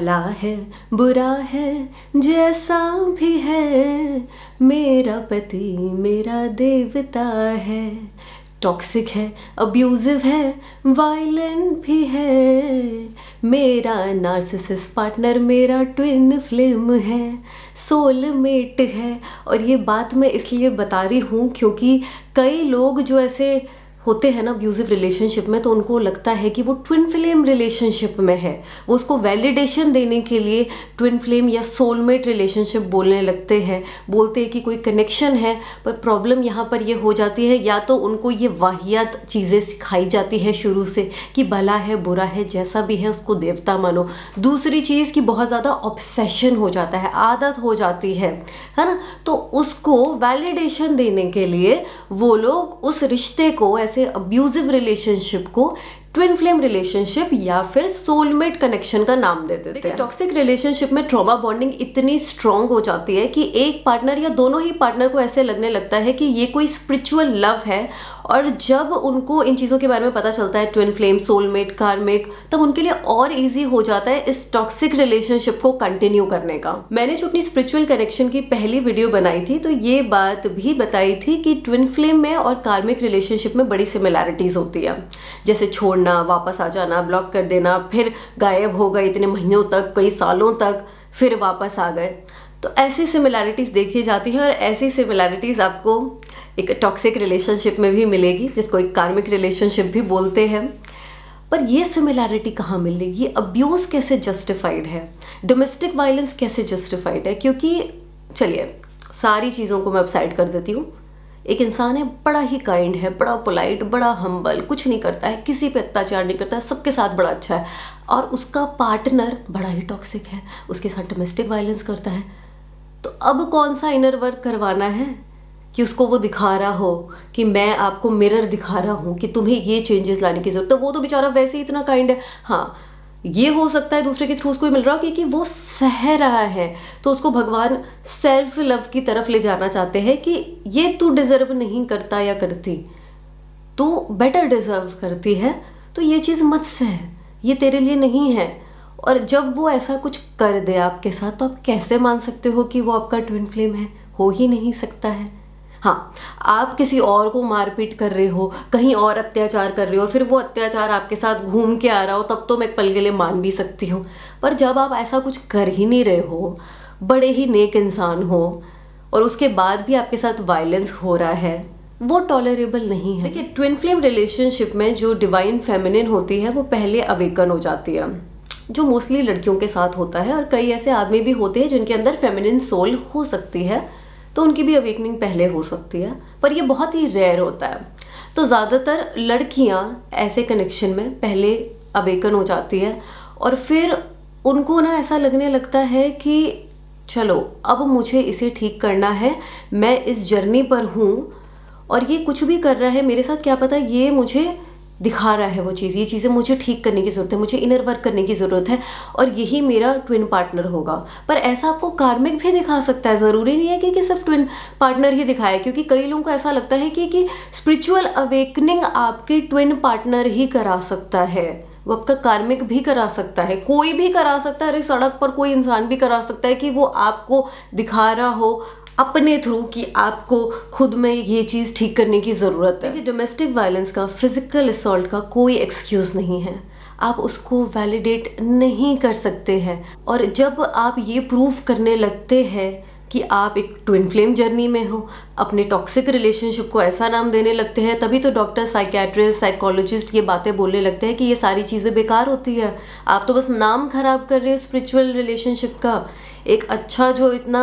भला है, बुरा है, जैसा भी है। मेरा पति मेरा देवता है। टॉक्सिक है अब्यूजिव है वायलेंट भी है। मेरा नार्सिसिस पार्टनर मेरा ट्विन फ्लेम है। सोलमेट है। और ये बात मैं इसलिए बता रही हूँ क्योंकि कई लोग जो ऐसे होते हैं ना अब्यूजिव रिलेशनशिप में तो उनको लगता है कि वो ट्विन फ्लेम रिलेशनशिप में है। वो उसको वैलिडेशन देने के लिए ट्विन फ्लेम या सोलमेट रिलेशनशिप बोलने लगते हैं। बोलते हैं कि कोई कनेक्शन है, पर प्रॉब्लम यहाँ पर ये हो जाती है, या तो उनको ये वाहियात चीज़ें सिखाई जाती है शुरू से कि भला है, बुरा है, जैसा भी है उसको देवता मानो। दूसरी चीज़ की बहुत ज़्यादा ऑब्सेशन हो जाता है, आदत हो जाती है है ना? तो उसको वैलिडेशन देने के लिए वो लोग उस रिश्ते को ऐसे अब्यूजिव रिलेशनशिप को ट्विन फ्लेम रिलेशनशिप या फिर सोलमेट कनेक्शन का नाम दे देते हैं। टॉक्सिक रिलेशनशिप में ट्रॉमा बॉन्डिंग इतनी स्ट्रांग हो जाती है कि एक पार्टनर या दोनों ही पार्टनर को ऐसे लगने लगता है कि ये कोई स्पिरिचुअल लव है और जब उनको इन चीज़ों के बारे में पता चलता है ट्विन फ्लेम सोलमेट कार्मिक तब उनके लिए और इजी हो जाता है इस टॉक्सिक रिलेशनशिप को कंटिन्यू करने का। मैंने जो अपनी स्पिरिचुअल कनेक्शन की पहली वीडियो बनाई थी तो ये बात भी बताई थी कि ट्विन फ्लेम में और कार्मिक रिलेशनशिप में बड़ी सिमिलैरिटीज होती है। जैसे छोड़ना, वापस आ जाना ब्लॉक कर देना, फिर गायब हो गए इतने महीनों तक, कई सालों तक, फिर वापस आ गए। तो ऐसी सिमिलैरिटीज़ देखी जाती हैं और ऐसी सिमिलैरिटीज़ आपको एक टॉक्सिक रिलेशनशिप में भी मिलेगी, जिसको एक कार्मिक रिलेशनशिप भी बोलते हैं। पर ये सिमिलैरिटी कहाँ मिलेगी अब्यूज़ कैसे जस्टिफाइड है? डोमेस्टिक वायलेंस कैसे जस्टिफाइड है? क्योंकि चलिए, सारी चीज़ों को मैं अब साइड कर देती हूँ। एक इंसान है, बड़ा ही काइंड है, बड़ा पोलाइट बड़ा हम्बल कुछ नहीं करता है, किसी पे अत्याचार नहीं करता है, सबके साथ बड़ा अच्छा है। और उसका पार्टनर बड़ा ही टॉक्सिक है, उसके साथ डोमेस्टिक वायलेंस करता है। तो अब कौन सा इनर वर्क करवाना है कि उसको वो दिखा रहा हो कि मैं आपको मिरर दिखा रहा हूँ कि तुम्हें ये चेंजेस लाने की ज़रूरत है। वो तो बेचारा वैसे ही इतना काइंड है। हाँ ये हो सकता है दूसरे के थ्रू उसको मिल रहा हो क्योंकि वो सह रहा है। तो उसको भगवान सेल्फ लव की तरफ़ ले जाना चाहते हैं कि ये तू डिजर्व नहीं करता या करती। तू बेटर डिजर्व करती है। तो ये चीज़ मत सह। ये तेरे लिए नहीं है। और जब वो ऐसा कुछ कर दे आपके साथ तो आप कैसे मान सकते हो कि वो आपका ट्विन फ्लेम है? हो ही नहीं सकता है। हाँ आप किसी और को मारपीट कर रहे हो, कहीं और अत्याचार कर रहे हो फिर वो अत्याचार आपके साथ घूम के आ रहा हो, तब तो मैं पल के लिए मान भी सकती हूँ। पर जब आप ऐसा कुछ कर ही नहीं रहे हो, बड़े ही नेक इंसान हो, और उसके बाद भी आपके साथ वायलेंस हो रहा है, वो टॉलरेबल नहीं है। देखिए ट्विन फ्लेम रिलेशनशिप में जो डिवाइन फेमिनिन होती है, वो पहले अवेकन हो जाती है। जो मोस्टली लड़कियों के साथ होता है और कई ऐसे आदमी भी होते हैं जिनके अंदर फेमिनिन सोल हो सकती है तो उनकी भी अवेकनिंग पहले हो सकती है, पर ये बहुत ही रेयर होता है। तो ज़्यादातर लड़कियाँ ऐसे कनेक्शन में पहले अवेकन हो जाती है और फिर उनको ना ऐसा लगने लगता है कि चलो, अब मुझे इसे ठीक करना है, मैं इस जर्नी पर हूँ और ये कुछ भी कर रहा है, मेरे साथ क्या पता ये मुझे दिखा रहा है वो चीज़। ये चीज़ें मुझे ठीक करने की ज़रूरत है मुझे इनर वर्क करने की ज़रूरत है और यही मेरा ट्विन पार्टनर होगा। पर ऐसा आपको कार्मिक भी दिखा सकता है ज़रूरी नहीं है कि, कि सिर्फ़ ट्विन पार्टनर ही दिखाए क्योंकि कई लोगों को ऐसा लगता है कि कि स्पिरिचुअल अवेकनिंग आपके ट्विन पार्टनर ही करा सकता है। वो आपका कार्मिक भी करा सकता है। कोई भी करा सकता है अरे सड़क पर कोई इंसान भी करा सकता है कि वो आपको दिखा रहा हो। अपने थ्रू कि आपको खुद में ये चीज़ ठीक करने की ज़रूरत है। देखिए डोमेस्टिक वायलेंस का फ़िज़िकल असल्ट का कोई एक्सक्यूज़ नहीं है। आप उसको वैलिडेट नहीं कर सकते हैं। और जब आप ये प्रूव करने लगते हैं कि आप एक ट्विन फ्लेम जर्नी में हो, अपने टॉक्सिक रिलेशनशिप को ऐसा नाम देने लगते हैं, तभी तो डॉक्टर साइकेट्रिस्ट साइकोलॉजिस्ट ये बातें बोलने लगते हैं कि ये सारी चीज़ें बेकार होती है। आप तो बस नाम खराब कर रहे हो स्पिरिचुअल रिलेशनशिप का। एक अच्छा जो इतना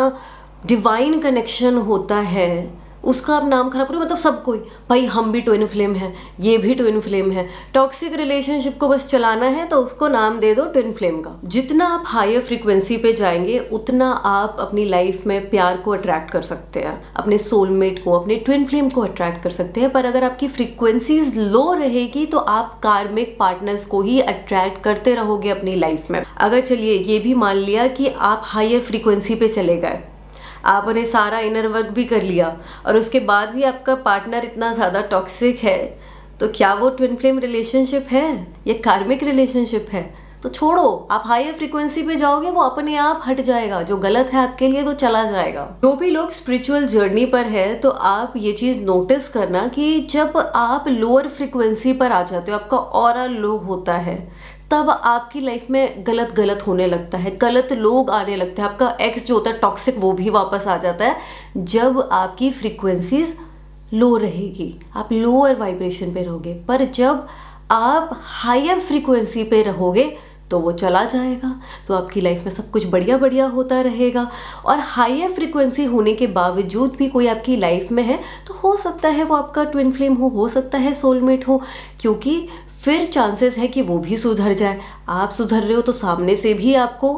डिवाइन कनेक्शन होता है, उसका आप नाम खराब करो मतलब सब कोई, भाई हम भी ट्विन फ्लेम हैं, ये भी ट्विन फ्लेम है टॉक्सिक रिलेशनशिप को बस चलाना है तो उसको नाम दे दो ट्विन फ्लेम का। जितना आप हायर फ्रीक्वेंसी पे जाएँगे, उतना आप अपनी लाइफ में प्यार को अट्रैक्ट कर सकते हैं, अपने सोलमेट को, अपने ट्विन फ्लेम को अट्रैक्ट कर सकते हैं, पर अगर आपकी फ्रीक्वेंसीज लो रहेगी तो आप कार्मिक पार्टनर्स को ही अट्रैक्ट करते रहोगे अपनी लाइफ में। अगर चलिए, ये भी मान लिया कि आप हायर फ्रीक्वेंसी पे चले गए आपने सारा इनर वर्क भी कर लिया और उसके बाद भी आपका पार्टनर इतना ज़्यादा टॉक्सिक है तो क्या वो ट्विन फ्लेम रिलेशनशिप है? या कार्मिक रिलेशनशिप है? तो छोड़ो, आप हायर फ्रीक्वेंसी पे जाओगे, वो अपने आप हट जाएगा। जो गलत है आपके लिए, वो चला जाएगा। जो भी लोग स्पिरिचुअल जर्नी पर है तो आप ये चीज़ नोटिस करना कि जब आप लोअर फ्रीक्वेंसी पर आ जाते हो, आपका और लो होता है। तब आपकी लाइफ में गलत गलत होने लगता है, गलत लोग आने लगते हैं। आपका एक्स जो होता है टॉक्सिक वो भी वापस आ जाता है। जब आपकी फ्रीक्वेंसीज लो रहेगी, आप लोअर वाइब्रेशन पे रहोगे, पर जब आप हायर फ्रीक्वेंसी पे रहोगे तो वो चला जाएगा। तो आपकी लाइफ में सब कुछ बढ़िया बढ़िया होता रहेगा। और हायर फ्रीक्वेंसी होने के बावजूद भी कोई आपकी लाइफ में है तो हो सकता है वो आपका ट्विन फ्लेम हो हो सकता है सोलमेट हो। क्योंकि फिर चांसेस है कि वो भी सुधर जाए। आप सुधर रहे हो तो सामने से भी आपको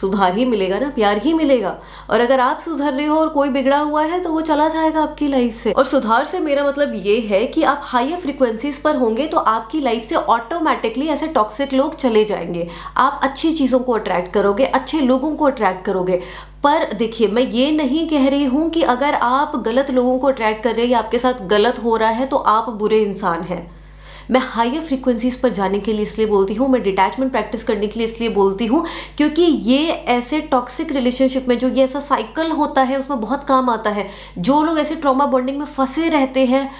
सुधार ही मिलेगा ना, प्यार ही मिलेगा। और अगर आप सुधर रहे हो और कोई बिगड़ा हुआ है तो वो चला जाएगा आपकी लाइफ से। और सुधार से मेरा मतलब ये है कि आप हायर फ्रिक्वेंसीज पर होंगे तो आपकी लाइफ से ऑटोमेटिकली ऐसे टॉक्सिक लोग चले जाएँगे। आप अच्छी चीज़ों को अट्रैक्ट करोगे, अच्छे लोगों को अट्रैक्ट करोगे। पर देखिए, मैं ये नहीं कह रही हूँ कि अगर आप गलत लोगों को अट्रैक्ट कर रहे हैं या आपके साथ गलत हो रहा है तो आप बुरे इंसान हैं। मैं हायर फ्रीक्वेंसीज पर जाने के लिए इसलिए बोलती हूँ, मैं डिटैचमेंट प्रैक्टिस करने के लिए इसलिए बोलती हूँ, क्योंकि ये ऐसे टॉक्सिक रिलेशनशिप में जो ये ऐसा साइकिल होता है, उसमें बहुत काम आता है। जो लोग ऐसे ट्रॉमा बॉन्डिंग में फंसे रहते हैं,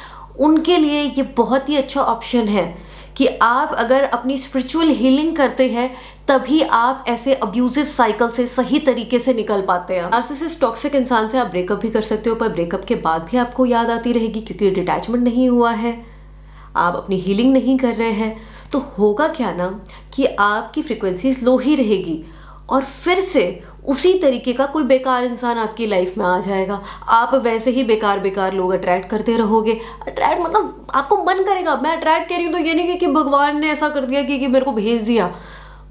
उनके लिए ये बहुत ही अच्छा ऑप्शन है कि आप अगर अपनी स्पिरिचुअल हीलिंग करते हैं, तभी आप ऐसे अब्यूजिव साइकिल से सही तरीके से निकल पाते हैं। नार्सिसिस्ट टॉक्सिक इंसान से आप ब्रेकअप भी कर सकते हो, पर ब्रेकअप के बाद भी आपको याद आती रहेगी, क्योंकि डिटैचमेंट नहीं हुआ है। आप अपनी हीलिंग नहीं कर रहे हैं तो होगा क्या ना कि आपकी फ्रिक्वेंसीज लो ही रहेगी और फिर से उसी तरीके का कोई बेकार इंसान आपकी लाइफ में आ जाएगा। आप वैसे ही बेकार बेकार लोग अट्रैक्ट करते रहोगे। अट्रैक्ट मतलब आपको मन करेगा मैं अट्रैक्ट कर रही हूँ तो ये नहीं कि भगवान ने ऐसा कर दिया कि, कि मेरे को भेज दिया।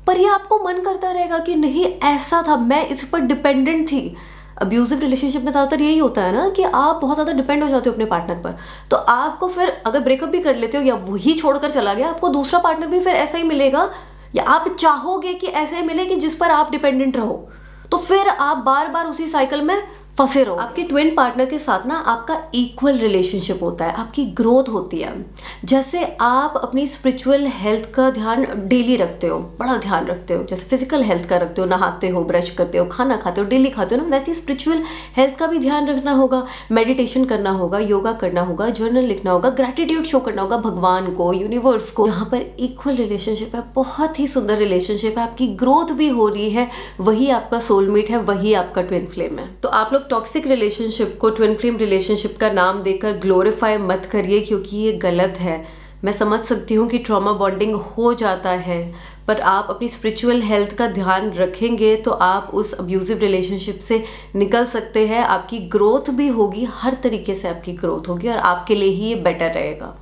पर ये आपको मन करता रहेगा कि नहीं ऐसा था मैं इस पर डिपेंडेंट थी। अब्यूजिव रिलेशनशिप में ज़्यादातर यही होता है ना कि आप बहुत ज़्यादा डिपेंड हो जाते हो अपने पार्टनर पर। तो आपको फिर अगर ब्रेकअप भी कर लेते हो या वही छोड़कर चला गया, आपको दूसरा पार्टनर भी फिर ऐसा ही मिलेगा या आप चाहोगे कि ऐसा ही मिले कि जिस पर आप डिपेंडेंट रहो। तो फिर आप बार बार उसी साइकिल में फंसे रहो। आपके ट्विन पार्टनर के साथ ना आपका इक्वल रिलेशनशिप होता है आपकी ग्रोथ होती है। जैसे आप अपनी स्पिरिचुअल हेल्थ का ध्यान डेली रखते हो बड़ा ध्यान रखते हो जैसे फ़िज़िकल हेल्थ का रखते हो नहाते हो ब्रश करते हो खाना खाते हो डेली खाते हो ना वैसे स्पिरिचुअल हेल्थ का भी ध्यान रखना होगा मेडिटेशन करना होगा योगा करना होगा जर्नल लिखना होगा ग्रेटिट्यूड शो करना होगा भगवान को यूनिवर्स को। यहाँ पर इक्वल रिलेशनशिप है बहुत ही सुंदर रिलेशनशिप है आपकी ग्रोथ भी हो रही है वही आपका सोलमेट है वही आपका ट्विन फ्लेम है। तो आप लोग लोग टॉक्सिक रिलेशनशिप को ट्विन फ्लेम रिलेशनशिप का नाम देकर ग्लोरीफाई मत करिए क्योंकि ये गलत है। मैं समझ सकती हूँ कि ट्रॉमा बॉन्डिंग हो जाता है पर आप अपनी स्पिरिचुअल हेल्थ का ध्यान रखेंगे तो आप उस अब्यूजिव रिलेशनशिप से निकल सकते हैं। आपकी ग्रोथ भी होगी, हर तरीके से आपकी ग्रोथ होगी और आपके लिए ही ये बेटर रहेगा।